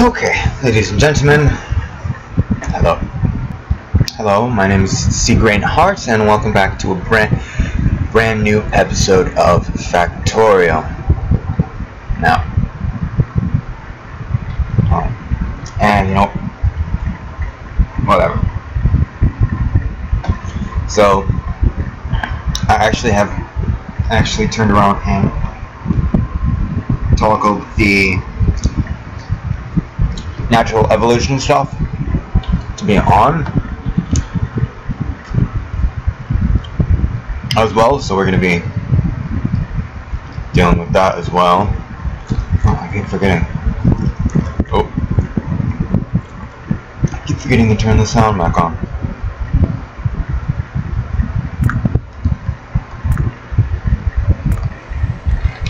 Okay, ladies and gentlemen, hello. Hello, my name is Seiggrain Hart, and welcome back to a brand, brand new episode of Factorio. Now, oh, and you know, whatever. So, I actually have actually turned around and toggled the natural evolution stuff to be on as well. So we're going to be dealing with that as well. Oh I keep forgetting. Oh. I keep forgetting to turn the sound back on.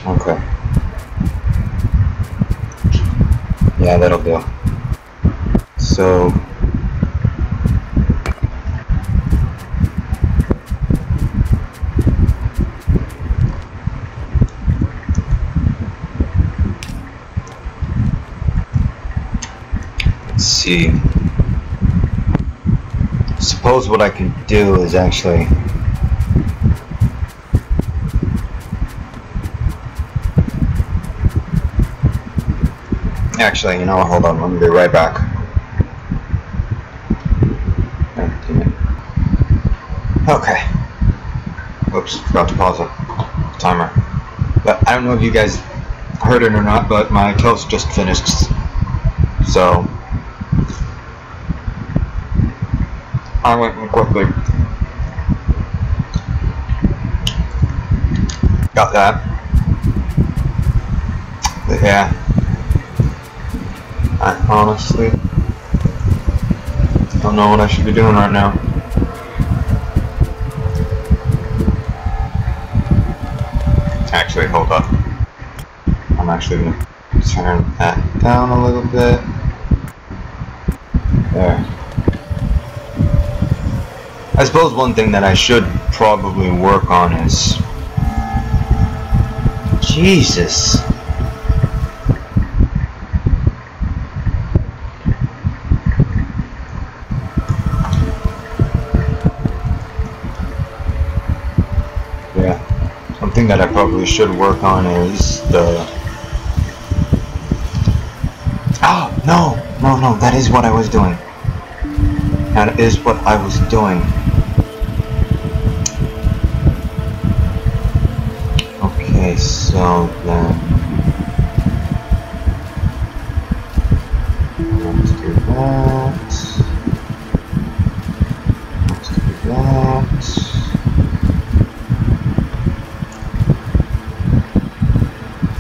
Okay. Yeah that'll do so let's see. Suppose what I can do is actually actually you know hold on. Let me be right back Okay. Whoops, forgot to pause the timer. But I don't know if you guys heard it or not, but my toast just finished. So I went quickly. Got that. But yeah. I honestly don't know what I should be doing right now. Actually hold up. I'm actually going to turn that down a little bit. There. I suppose one thing that I should probably work on is... Jesus! Thing that I probably should work on is the... Oh, no! No, no, that is what I was doing. That is what I was doing. Okay, so then... Let's do that. Let's do that.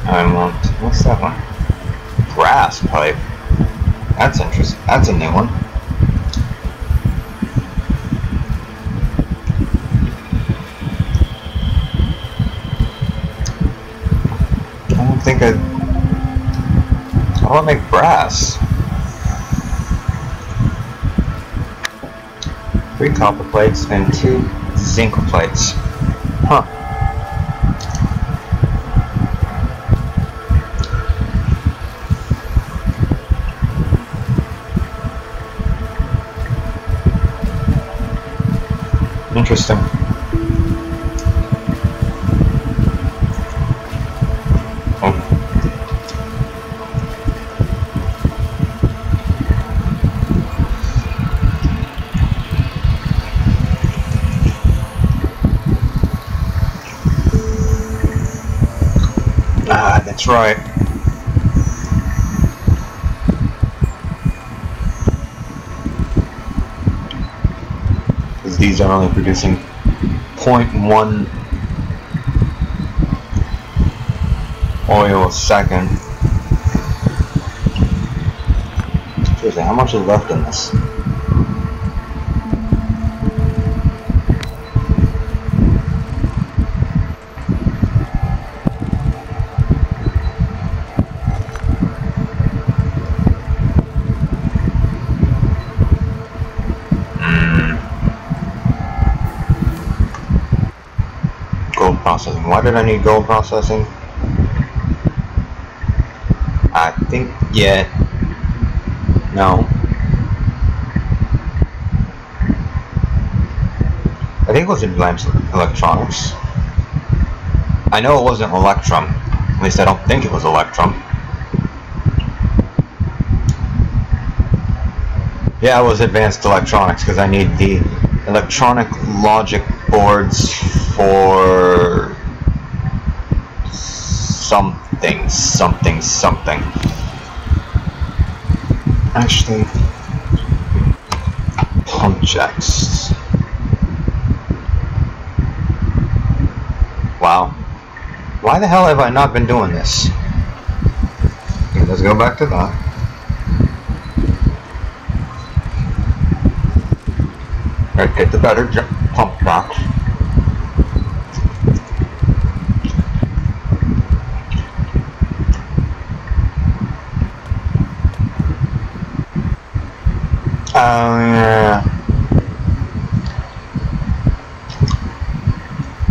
I want, what's that one? Brass pipe. That's interesting. That's a new one. I don't think I... I want to make brass. Three copper plates and two zinc plates. Huh. Interesting. Oh. Ah, that's right. Because these are only producing 0.1 oil a second. Seriously, how much is left in this? processing. Why did I need gold processing? I think, yeah, No. I think it was Advanced Electronics. I know it wasn't Electrum. At least I don't think it was Electrum. Yeah, it was Advanced Electronics because I need the electronic logic boards for something, something, something. Actually, pump jacks. Wow. Why the hell have I not been doing this? Okay, let's go back to that. Alright, get the better jump pump box. Um, yeah.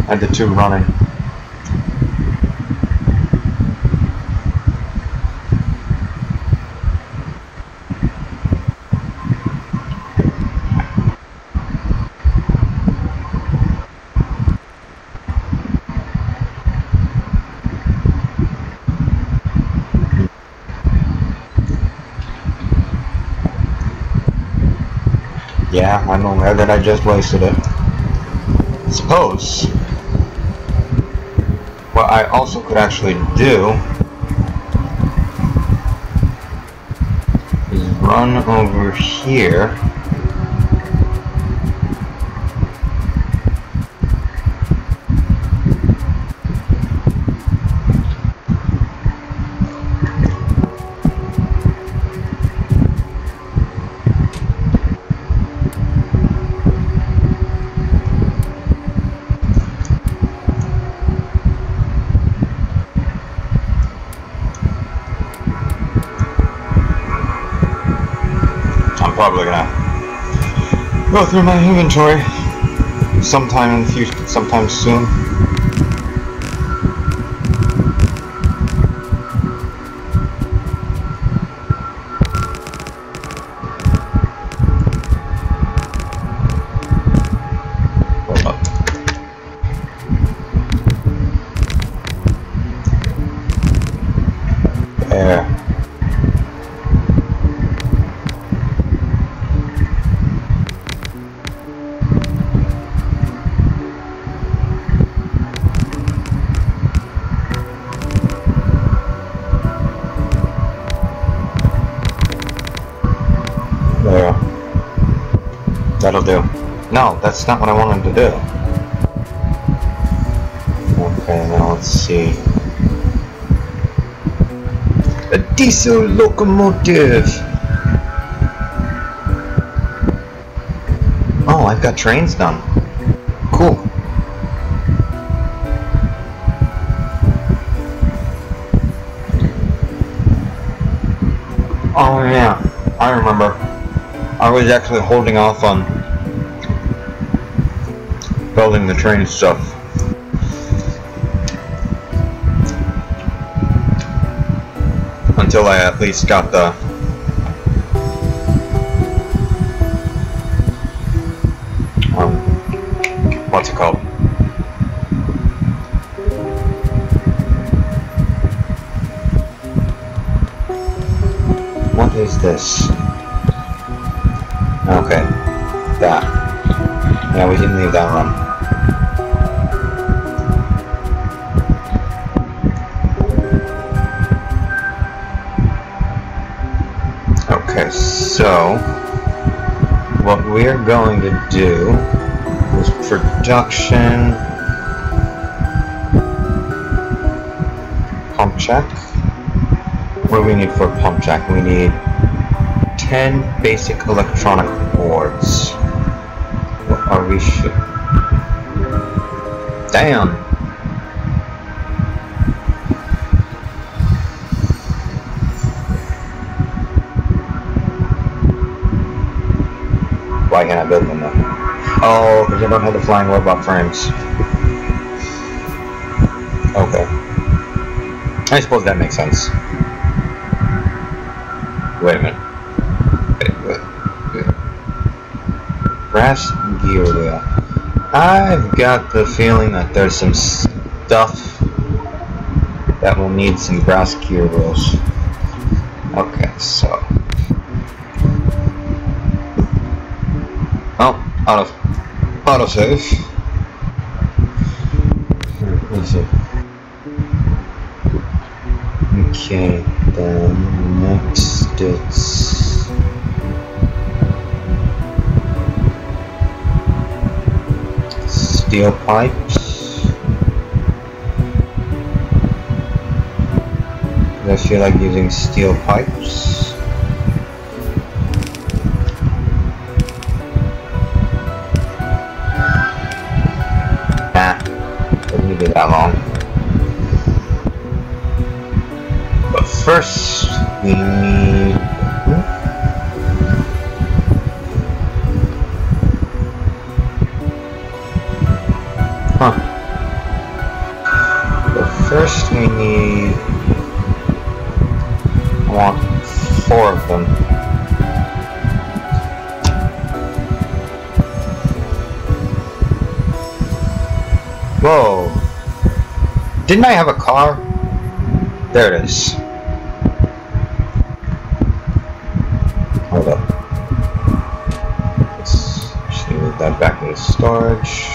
Had the two running. Yeah, I'm aware that I just wasted it. Suppose what I also could actually do is run over here go through my inventory sometime in the future, sometime soon. No, that's not what I wanted to do. Okay, now let's see. A diesel locomotive! Oh, I've got trains done. Cool. Oh yeah, I remember. I was actually holding off on building the train stuff. Until I at least got the what we're going to do is production pump jack. What do we need for pump jack? We need 10 basic electronic boards. What are we sh Damn! can I build them though. Oh, because I don't have the flying robot frames. Okay. I suppose that makes sense. Wait a minute. Wait, wait, wait. Brass gear wheel. I've got the feeling that there's some stuff that will need some brass gear wheels. Okay, so Oh, auto, auto save. Let's see. Okay, then next it's steel pipes. I feel like using steel pipes. That long. But first, we need... Hmm. Huh. But first we need... I want four of them. Whoa. Didn't I have a car? There it is. Hold up. Let's actually move that back into storage.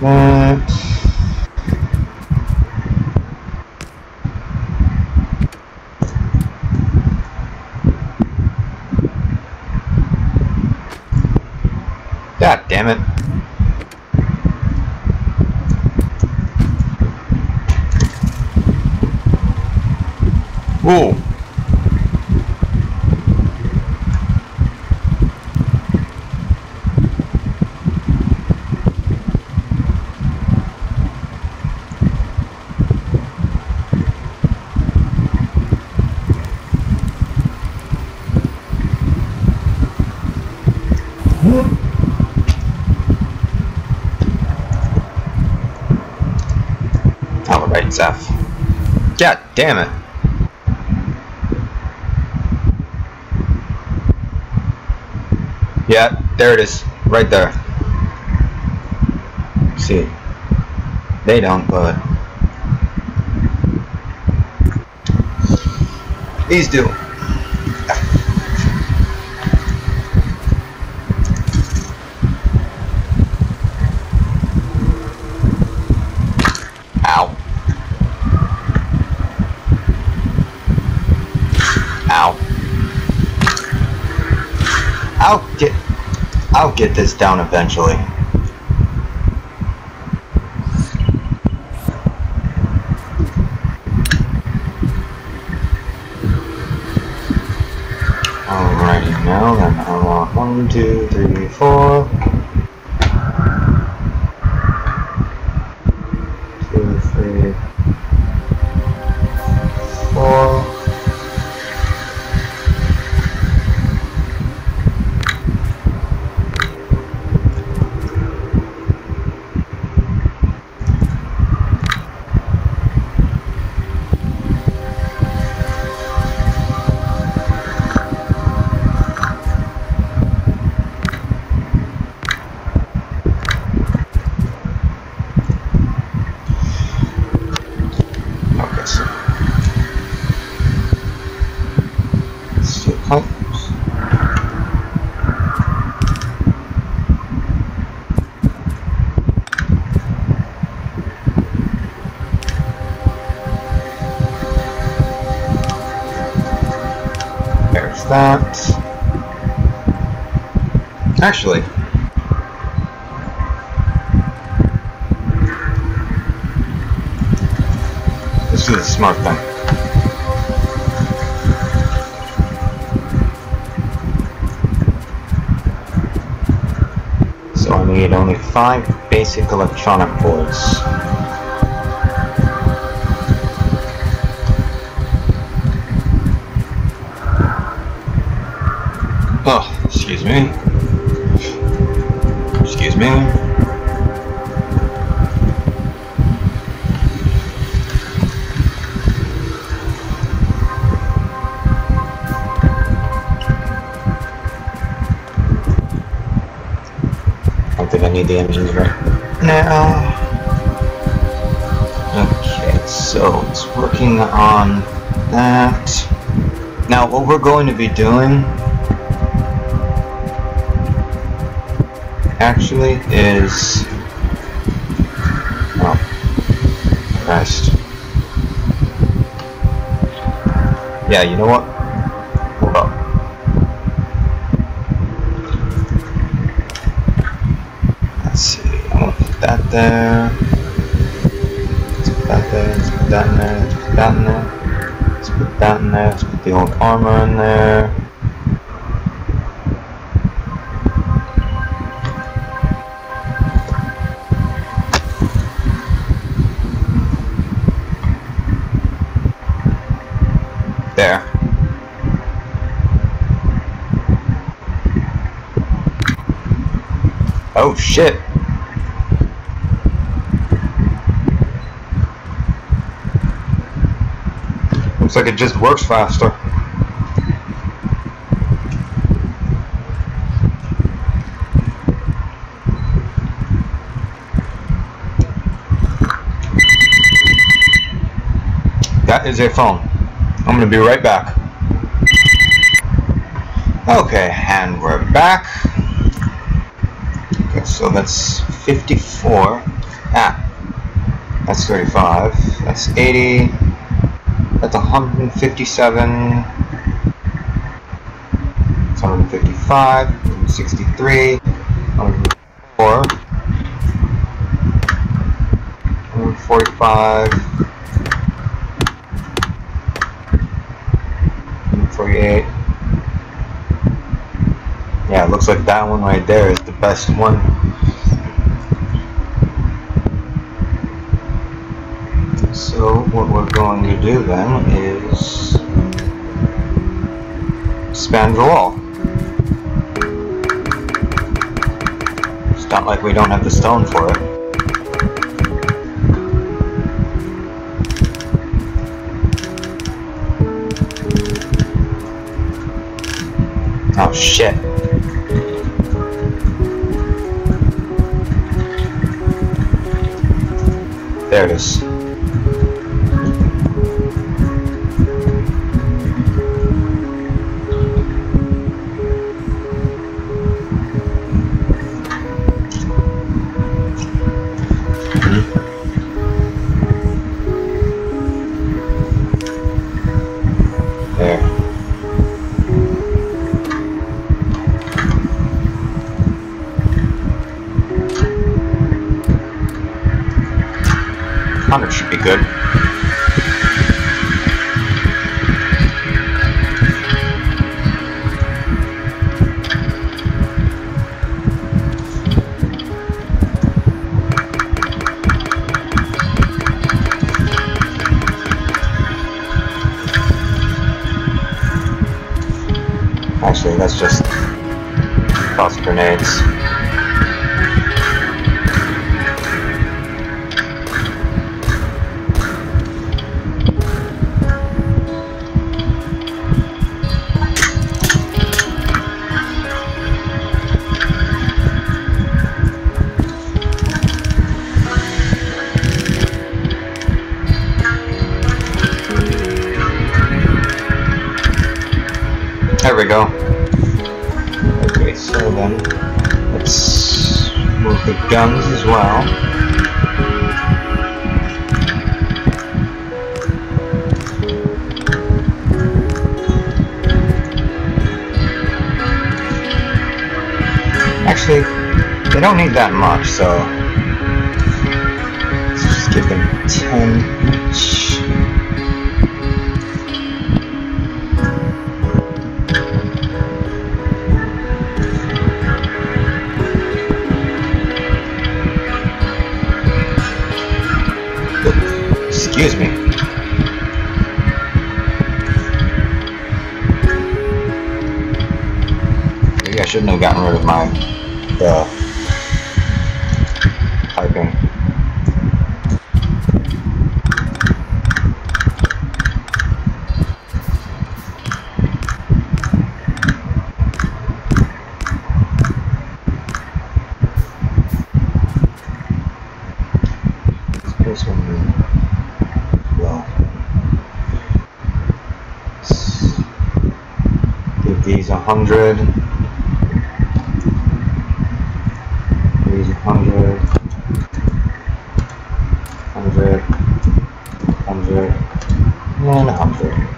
That. God damn it. Whoa. Alright, Zeph. God damn it. Yeah, there it is. Right there. See. They don't, but... These do. Ow. Ow. I'll get I'll get this down eventually. Alrighty now then I want one, two, three, four. This is a smart thing. So I need only five basic electronic boards. Oh, excuse me. Excuse me. So it's working on that. Now, what we're going to be doing actually is oh Christ. Yeah, you know what? Hold up. Let's see. I'm gonna put that there. There. Let's put the old armor in there. There. Oh shit. Looks like it just works faster. That is a phone. I'm gonna be right back. Okay, and we're back. Okay, so that's 54. Ah, that's 35. That's 80. That's 157. That's 155. 163. 104. 145. 148. Yeah, it looks like that one right there is the best one. So what we're going to do then is expand the wall. It's not like we don't have the stone for it. Oh shit. There it is. Toss. There we go. Okay, so then move the guns as well. Actually, they don't need that much, so let's just give them 10 these 100 these 100 100 100 and 100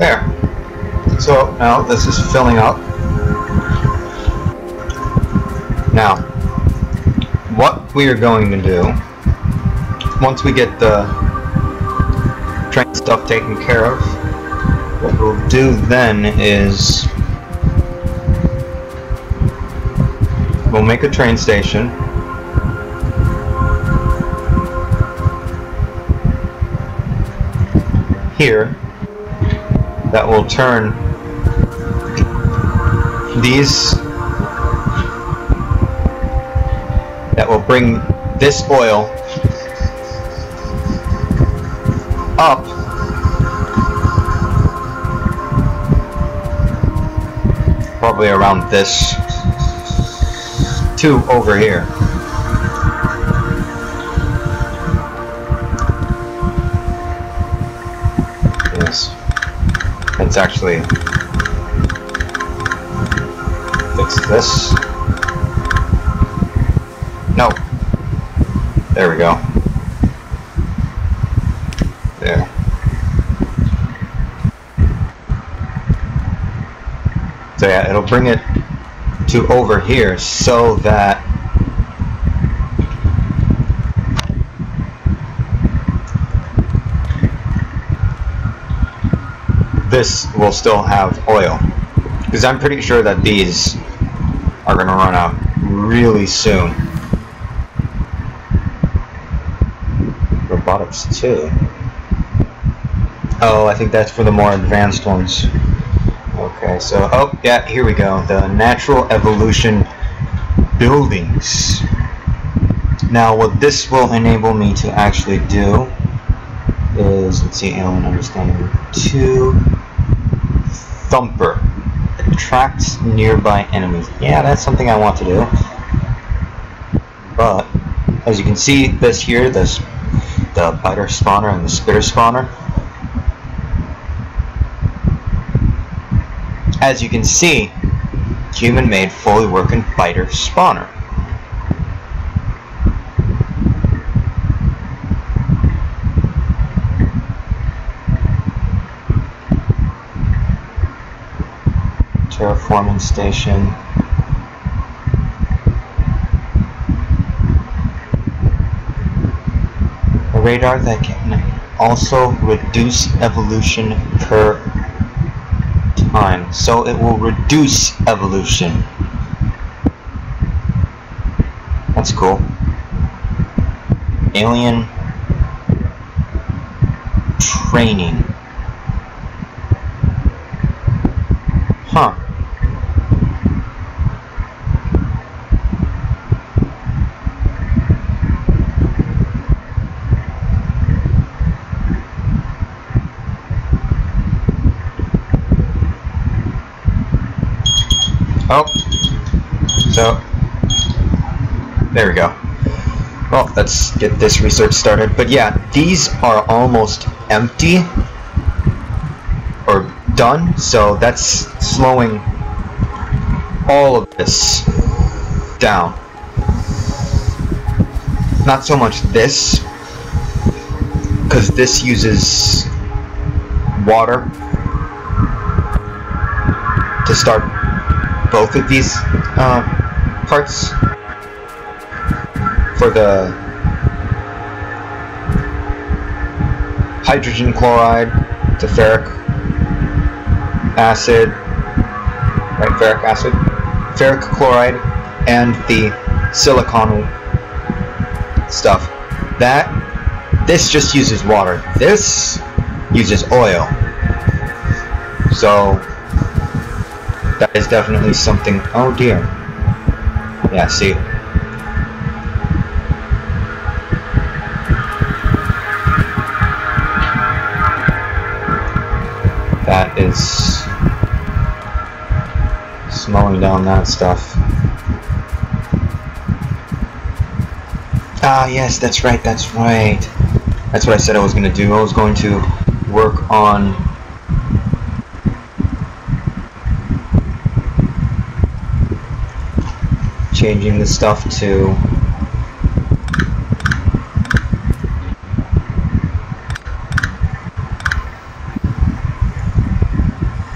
There. So now this is filling up. Now, what we are going to do, once we get the train stuff taken care of, what we'll do then is we'll make a train station. Here, that will turn these that will bring this oil up probably around this to over here let's actually fix this. No. There we go. There. So yeah, it'll bring it to over here so that this will still have oil. Because I'm pretty sure that these are going to run out really soon. Robotics too. Oh, I think that's for the more advanced ones. Okay, so, oh, yeah, here we go. The natural evolution buildings. Now, what this will enable me to actually do is, let's see, alien understanding 2, Thumper. Attracts nearby enemies. Yeah, that's something I want to do. But, as you can see, this here, this the biter spawner and the spitter spawner. As you can see, human-made, fully working biter spawner. Terraforming station. A radar that can also reduce evolution per time. So it will reduce evolution. That's cool. Alien training. Huh. Oh. So. There we go. Well, let's get this research started. But yeah, these are almost empty. Or done. So that's slowing all of this down. Not so much this. Because this uses water to start both of these uh, parts for the hydrogen chloride to ferric acid, right, ferric acid, ferric chloride and the silicon stuff. That this just uses water. This uses oil. So that is definitely something. Oh dear. Yeah. See. That is slowing down that stuff. Ah, yes, that's right, that's right. That's what I said I was going to do. I was going to work on changing the stuff to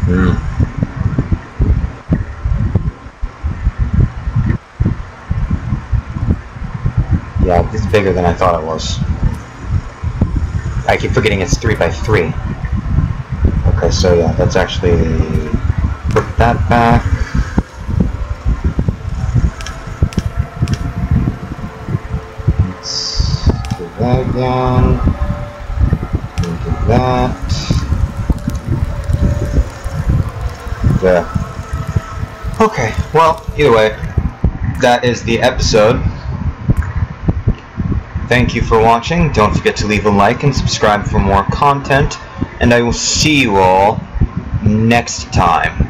Hmm. Yeah, it's bigger than I thought it was. I keep forgetting it's 3 by 3 Okay, so yeah, that's actually... Put that back. Let's again. And do that. There. Okay, well, either way, that is the episode. Thank you for watching. Don't forget to leave a like and subscribe for more content. And I will see you all next time.